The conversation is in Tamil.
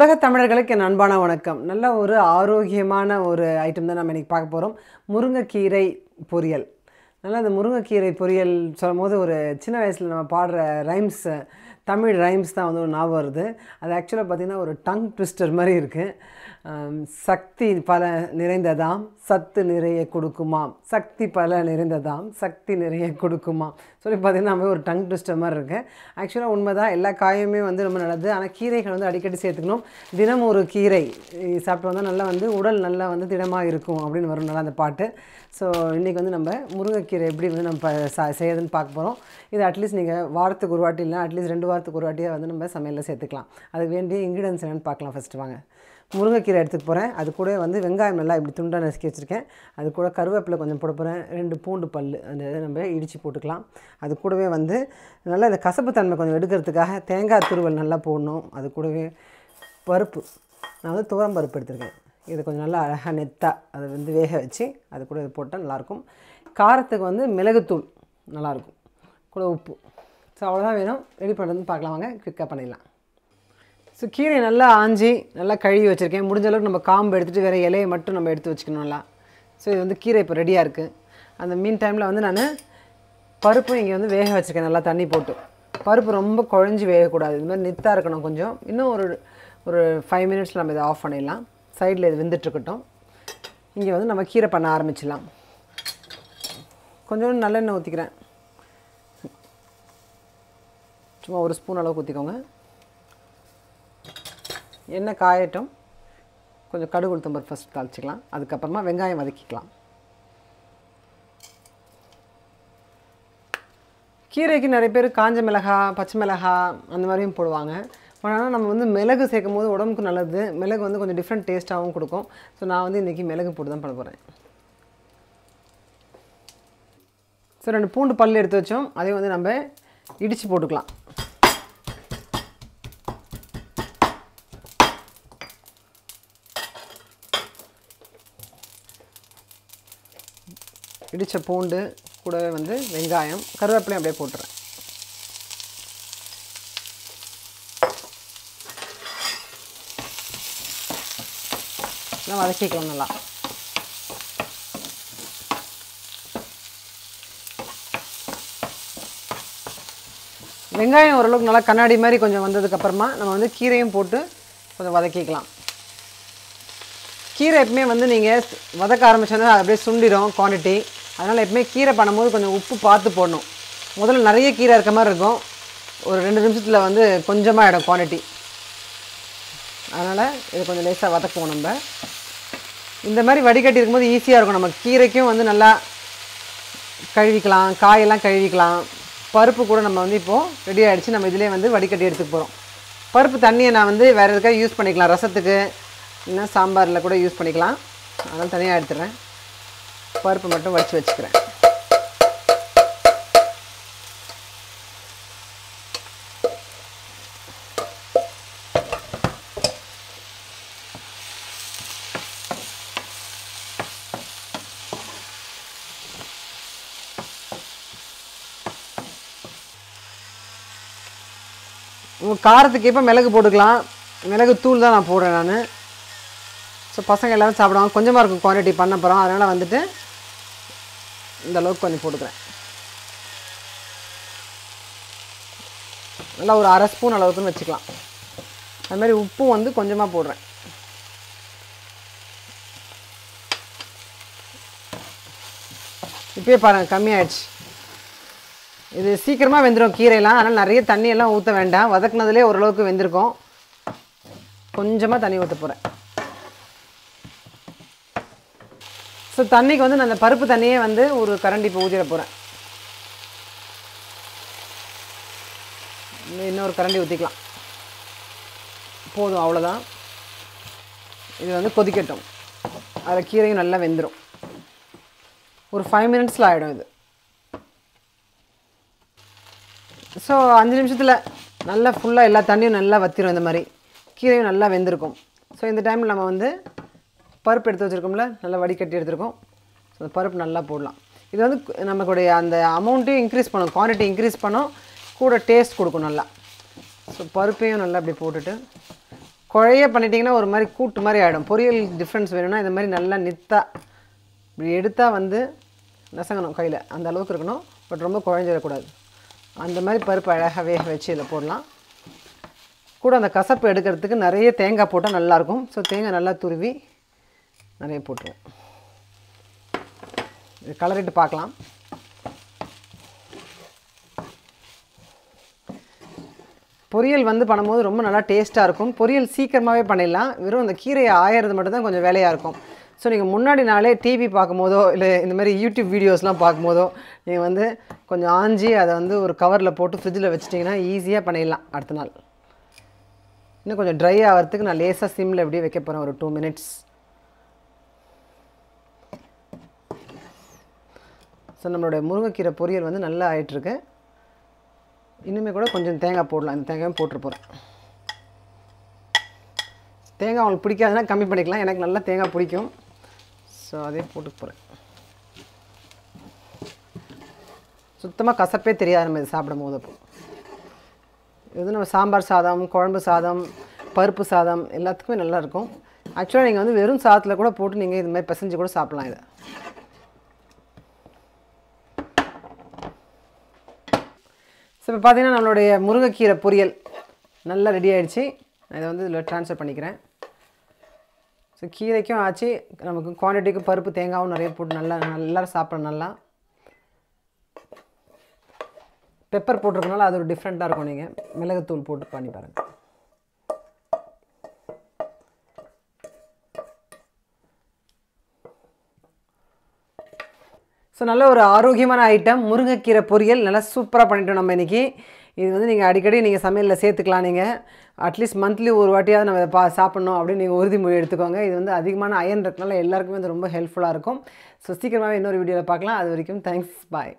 உலக தமிழர்களுக்கு என் அன்பான வணக்கம். நல்ல ஒரு ஆரோக்கியமான ஒரு ஐட்டம் தான் நம்ம இன்றைக்கி பார்க்க போகிறோம் முருங்கைக்கீரை பொரியல். நல்லா அந்த முருங்கைக்கீரை பொரியல் சொல்லும் போது ஒரு சின்ன வயசில் நம்ம பாடுற ரைம்ஸ் தமிழ் ரைம்ஸ் தான் வந்து ஒரு ஞாபகம் வருது. அது ஆக்சுவலாக பார்த்திங்கன்னா ஒரு டங் ட்விஸ்டர் மாதிரி இருக்குது சக்தி பல நிறைந்ததாம் சத்து நிறைய கொடுக்குமாம். சக்தி பல நிறைந்ததாம் சக்தி நிறைய கொடுக்குமாம். சொல்லி பார்த்தீங்கன்னா நம்ம ஒரு டங் ட்விஸ்டர் மாதிரி இருக்குது ஆக்சுவலாக உண்மை தான் எல்லா காயுமே வந்து ரொம்ப நல்லது. ஆனால் கீரைகள் வந்து அடிக்கடி சேர்த்துக்கணும். தினம் ஒரு கீரை சாப்பிட்டு வந்தால் நல்லா வந்து உடல் நல்லா வந்து திடமாக இருக்கும் அப்படின்னு வரும் நல்லா அந்த பாட்டு. ஸோ இன்றைக்கி வந்து நம்ம முருங்கைக்கீரை எப்படி வந்து நம்ம ச- செய்யறதுன்னு பார்க்க போகிறோம் இது அட்லீஸ்ட் நீங்கள் வாரத்துக்கு ஒரு வாட்டி இல்லை அட்லீஸ்ட் ரெண்டு வாரத்துக்கு ஒரு வாட்டியாக வந்து நம்ம சமையலில் சேர்த்துக்கலாம். அதுக்கு வேண்டிய இன்க்ரீடியன்ஸ் என்னென்னு பார்க்கலாம் ஃபஸ்ட்டு வாங்க. முருங்கைக்கீரை எடுத்துக்க போகிறேன் அது கூட வந்து வெங்காயம் நல்லா இப்படி துண்டாக நசுக்கி வச்சுருக்கேன். அது கூட கருவேப்பிலை கொஞ்சம் போட போகிறேன் ரெண்டு பூண்டு பல் அந்த இதை நம்ம இடித்து போட்டுக்கலாம். அது கூடவே வந்து நல்லா இந்த கசப்பு தன்மை கொஞ்சம் எடுக்கிறதுக்காக தேங்காய் துருவல் நல்லா போடணும். அது கூடவே பருப்பு. நான் வந்து துவரம் பருப்பு எடுத்திருக்கேன். இது கொஞ்சம் நல்லா அழகாக நெத்தாக அதை வந்து வேக வச்சு அது கூட இது போட்டால் நல்லாயிருக்கும். காரத்துக்கு வந்து மிளகுத்தூள் நல்லாயிருக்கும். கூட உப்பு. ஸோ அவ்வளோதான் வேணும். ரெடி பண்ணுறதுன்னு பார்க்கலாம் வாங்க. குயிக்காக பண்ணிடலாம். ஸோ கீரை நல்லா ஆஞ்சி நல்லா கழுவி வச்சுருக்கேன். முடிஞ்ச அளவுக்கு நம்ம காம்பு எடுத்துகிட்டு வேறு இலையை மட்டும் நம்ம எடுத்து வச்சுக்கணும் நல்லா ஸோ இது வந்து கீரை இப்போ ரெடியாக இருக்குது அந்த மீன் டைமில் வந்து நான் பருப்பும் இங்கே வந்து வேக வச்சுருக்கேன். நல்லா தண்ணி போட்டு. பருப்பு ரொம்ப குழஞ்சி வேகக்கூடாது. இது மாதிரி நித்தாக இருக்கணும் கொஞ்சம். இன்னும் ஒரு ஒரு ஃபைவ் மினிட்ஸில் நம்ம இதை ஆஃப் பண்ணிடலாம். சைடில் இது வெந்துட்டுருக்கட்டும் இங்கே வந்து நம்ம கீரை பண்ண ஆரம்பிச்சிடலாம். கொஞ்சோண்டு நல்லெண்ணெய் ஊற்றிக்கிறேன் சும்மா ஒரு ஸ்பூன் அளவுக்கு ஊற்றிக்கோங்க எண்ணெய் காயட்டும். கொஞ்சம் கடுகு உளுத்தம்பர் ஃபஸ்ட் தாளிச்சிக்கலாம். அதுக்கப்புறமா வெங்காயம் வதக்கிக்கலாம். கீரைக்கு நிறைய பேர் காஞ்ச மிளகா பச்சை மிளகா அந்த மாதிரியும் போடுவாங்க. ஆனால் நம்ம வந்து மிளகு சேர்க்கும் போது உடம்புக்கு நல்லது. மிளகு வந்து கொஞ்சம் டிஃப்ரெண்ட் டேஸ்ட்டாகவும் கொடுக்கும். ஸோ நான் வந்து இன்றைக்கி மிளகு போட்டு தான் பண்ண போகிறேன் ஸோ ரெண்டு பூண்டு பல் எடுத்து வச்சோம். அதையும் வந்து நம்ம இடித்து போட்டுக்கலாம். இடித்த பூண்டு கூடவே வந்து வெங்காயம் கருவேப்பிலையும் அப்படியே போட்டுறேன். நான் வதக்கிக்கலாம் நல்லா. வெங்காயம் ஓரளவுக்கு நல்லா கண்ணாடி மாதிரி கொஞ்சம் வந்ததுக்கப்புறமா நம்ம வந்து கீரையும் போட்டு கொஞ்சம் வதக்கிக்கலாம். கீரை எப்பவுமே வந்து நீங்கள் வதக்க ஆரம்பிச்சோன்னா அது அப்படியே சுண்டிடும் குவான்டிட்டி அதனால் எப்பவுமே கீரை பண்ணும்போது கொஞ்சம் உப்பு பார்த்து போடணும். முதல்ல நிறைய கீரை இருக்க மாதிரி இருக்கும். ஒரு ரெண்டு நிமிஷத்தில் வந்து கொஞ்சமாக ஆகிடும் குவான்டிட்டி அதனால் இது கொஞ்சம் லேசாக வதக்குவோம் நம்ம. இந்த மாதிரி வடிகட்டி இருக்கும்போது ஈஸியாக இருக்கும். நம்ம கீரைக்கும் வந்து நல்லா கழுவிக்கலாம் காயெல்லாம் கழுவிக்கலாம். பருப்பு கூட நம்ம வந்து இப்போது ரெடி ஆகிடுச்சு நம்ம இதிலே வந்து வடிகட்டி எடுத்துக்க போகிறோம் பருப்பு தண்ணியை நான் வந்து வேறு எதுக்காக யூஸ் பண்ணிக்கலாம்? ரசத்துக்கு இல்லைன்னா சாம்பாரில் கூட யூஸ் பண்ணிக்கலாம். அதனால் தனியாக எடுத்துடுறேன் பருப்பு மட்டும் வடித்து வச்சுக்கிறேன். காரத்துக்கு இப்போ மிளகு போட்டுக்கலாம். மிளகு தூள் தான் நான் போடுறேன் நான். ஸோ பசங்க எல்லோரும் சாப்பிடுவாங்க. கொஞ்சமாக இருக்கும் குவான்டிட்டி பண்ண போகிறோம் அதனால் வந்துட்டு இந்த அளவுக்கு கொஞ்சம் போட்டுக்கிறேன். நல்லா ஒரு அரை ஸ்பூன் அளவுக்குன்னு வச்சுக்கலாம். அதுமாதிரி உப்பும் வந்து கொஞ்சமாக போடுறேன். இப்பயே பாருங்கள் கம்மியாயிடுச்சு. இது சீக்கிரமாக வெந்துடும் கீரையெல்லாம். அதனால் நிறைய தண்ணியெல்லாம் ஊற்ற வேண்டாம். வதக்குனதுலேயே ஓரளவுக்கு வெந்திருக்கும். கொஞ்சமாக தண்ணி ஊற்ற போகிறேன் ஸோ தண்ணிக்கு வந்து நான் அந்த பருப்பு தண்ணியே வந்து ஒரு கரண்டி இப்போ ஊற்றிட போகிறேன் இன்னொரு கரண்டி ஊற்றிக்கலாம் போதும் அவ்வளோதான் இது வந்து கொதிக்கட்டும். அதில் கீரையும் நல்லா வெந்துடும் ஒரு ஃபைவ் மினிட்ஸில் ஆகிடும் இது. ஸோ அஞ்சு நிமிஷத்தில் நல்லா ஃபுல்லாக எல்லா தண்ணியும் நல்லா வத்திரும் இந்த மாதிரி. கீரையும் நல்லா வெந்திருக்கும். ஸோ இந்த டைமில் நம்ம வந்து பருப்பு எடுத்து வச்சுருக்கோம்ல நல்லா வடிகட்டி எடுத்துருக்கோம். ஸோ அந்த பருப்பு நல்லா போடலாம். இது வந்து கு- நமக்குடைய அந்த அமௌண்ட்டையும் இன்க்ரீஸ் பண்ணும் குவான்டிட்டி இன்க்ரீஸ் பண்ணும் கூட டேஸ்ட் கொடுக்கும் நல்லா. ஸோ பருப்பையும் நல்லா அப்படி போட்டுட்டு குழைய பண்ணிட்டீங்கன்னா ஒரு மாதிரி கூட்டு மாதிரி ஆகிடும் பொரியல் டிஃப்ரென்ஸ் வேணும்னா இந்த மாதிரி நல்லா நித்தா இப்படி எடுத்தால் வந்து நசங்கணும் கையில் அந்த அளவுக்கு இருக்கணும். பட் ரொம்ப குழஞ்சிடக்கூடாது. அந்த மாதிரி பருப்பு அழகாக வேக வச்சு இதில் போடலாம். கூட அந்த கசப்பு எடுக்கிறதுக்கு நிறைய தேங்காய் போட்டால் நல்லாயிருக்கும். ஸோ தேங்காய் நல்லா துருவி நிறைய போட்டுருவோம். இது கலரிட்டு பார்க்கலாம். பொரியல் வந்து பண்ணும்போது ரொம்ப நல்லா டேஸ்ட்டாக இருக்கும். பொரியல் சீக்கிரமாகவே பண்ணிடலாம். வெறும் அந்த கீரையை ஆயறது மட்டும்தான் கொஞ்சம் வேலையாக இருக்கும். ஸோ நீங்கள் முன்னாடி நாளே டிவி பார்க்கும்போதோ இல்லை இந்த மாதிரி யூடியூப் வீடியோஸ்லாம் பார்க்கும்போதோ நீங்கள் வந்து கொஞ்சம் ஆஞ்சி அதை வந்து ஒரு கவரில் போட்டு ஃப்ரிட்ஜில் வச்சிட்டிங்கன்னா ஈஸியாக பண்ணிடலாம் அடுத்த நாள். இன்னும் கொஞ்சம் ட்ரை ஆகிறதுக்கு நான் லேசாக சிம்மில் எப்படியே வைக்க போகிறேன் ஒரு டூ மினிட்ஸ் ஸோ நம்மளுடைய முருங்கைக்கீரை பொரியல் வந்து நல்லா ஆகிட்டுருக்கு இனிமேல் கூட கொஞ்சம் தேங்காய் போடலாம். இந்த தேங்காயும் போட்டுரு போகிறேன் தேங்காய் அவங்களுக்கு பிடிக்காதுன்னா கம்மி பண்ணிக்கலாம். எனக்கு நல்லா தேங்காய் பிடிக்கும். ஸோ அதே போட்டு போகிறேன் சுத்தமாக கசப்பே தெரியாது. நம்ம இது சாப்பிடும் போது அப்போ. இது நம்ம சாம்பார் சாதம் குழம்பு சாதம் பருப்பு சாதம் எல்லாத்துக்குமே நல்லாயிருக்கும் ஆக்சுவலாக நீங்கள் வந்து வெறும் சாதத்தில் கூட போட்டு நீங்கள் இது மாதிரி பிசைஞ்சு கூட சாப்பிட்லாம் இதை. இப்போ பார்த்தீங்கன்னா நம்மளுடைய முருங்கைக்கீரை பொரியல் நல்லா ரெடி ஆகிடுச்சி நான் இதை வந்து இதில் ட்ரான்ஸ்ஃபர் பண்ணிக்கிறேன். ஸோ கீரைக்கும் ஆச்சு. நமக்கு குவான்டிட்டிக்கும் பருப்பு தேங்காயும் நிறைய போட்டு நல்லா நல்லா சாப்பிட நல்லா. பெப்பர் போட்டிருக்கனால அது ஒரு டிஃப்ரெண்ட்டாக இருக்கும் நீங்கள் மிளகுத்தூள் போட்டு பண்ணி பாருங்கள் ஸோ நல்ல ஒரு ஆரோக்கியமான ஐட்டம் முருங்கைக்கீரை பொரியல் நல்லா சூப்பராக பண்ணிட்டோம் நம்ம இன்றைக்கி இது வந்து நீங்கள் அடிக்கடி நீங்கள் சமையலில் சேர்த்துக்கலாம் நீங்கள் அட்லீஸ்ட் மந்த்லி ஒரு வாட்டியாவது நம்ம இதை பா சாப்பிட்ணும் அப்படின்னு நீங்கள் உறுதிமொழி எடுத்துக்கோங்க. இது வந்து அதிகமான அயன் இருக்கனால எல்லாருக்குமே வந்து ரொம்ப ஹெல்ப்ஃபுல்லாக இருக்கும். ஸோ சீக்கிரமாகவே இன்னொரு வீடியோவில் பார்க்கலாம். அது வரைக்கும் தேங்க்ஸ் பாய்